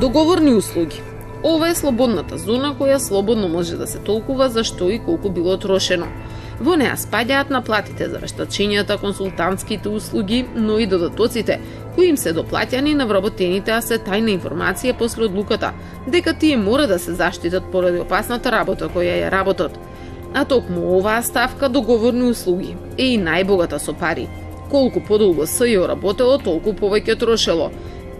Договорни услуги. Ова е слободната зона која слободно може да се толкува за што и колку било трошено. Во неа спаѓаат наплатите за вештачењата, консултантските услуги, но и додатоците, кои им се доплатени на вработените, а се тајна информација после одлуката, дека тие мора да се заштитат поради опасната работа која ја работат. А токму оваа ставка договорни услуги е и најбогата со пари. Колку подолго се ја работело, толку повеќе трошело.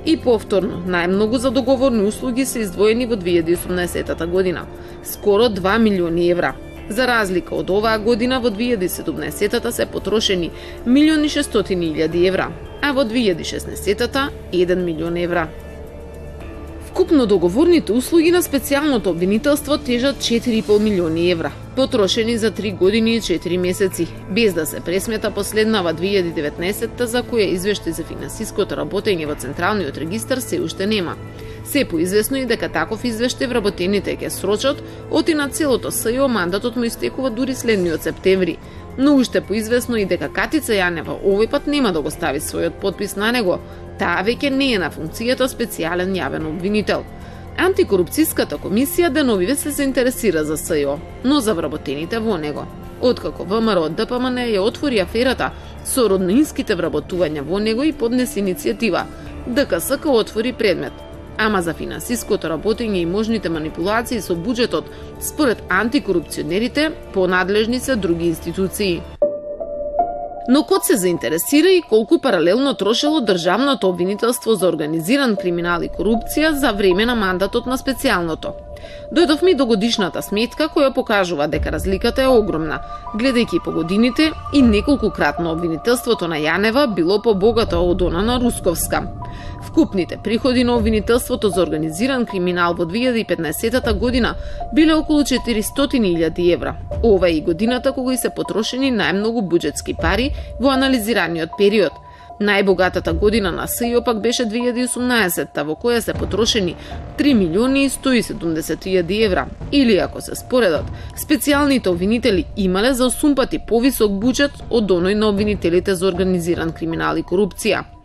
И повторно, најмногу за договорни услуги се издвоени во 2018 година, скоро 2 милиони евра. За разлика од оваа година, во 2017 се потрошени милиони 600 илјади евра, а во 2016 1 милион евра. Вкупно договорните услуги на специјалното обвинителство тежат 4,5 милиони евра, потрошени за 3 години и 4 месеци, без да се пресмета последнава 2019-та, за која извештај за финансиското работење во Централниот регистар се уште нема. Се поизвестно и дека таков извештај вработените ќе срочат, оти на целото СЈО мандатот му истекува дури следниот септември, но уште поизвестно и дека Катица Јанева овој пат нема да го стави својот подпис на него, таа веќе не е на функцијата специјален јавен обвинител. Антикорупцијската комисија деновиве се заинтересира за СЈО, но за вработените во него. Откако ВМРО од ДПМН ја отвори аферата со роднинските вработувања во него и поднесе иницијатива, ДКСК отвори предмет. Ама за финансиското работење и можните манипулации со буџетот, според антикорупционерите, понадлежни се други институции но код се заинтересира и колку паралелно трошело Државното обвинителство за организиран криминал и корупција за време на мандатот на специјалното. Дојдовме до годишната сметка која покажува дека разликата е огромна, гледајќи по годините и неколку кратно обвинителството на Јанева било побогато од она на Русковска. Вкупните приходи на обвинителството за организиран криминал во 2015 година биле околу 400.000 евра. Ова е и годината кога и се потрошени најмногу буџетски пари во анализираниот период – Најбогатата година на СИО пак беше 2018 во која се потрошени 3 милиони и 170 евра. Или ако се споредат, специјалните обвинители имале за 8 пати повисок буџет од оној на обвинителите за организиран криминал и корупција.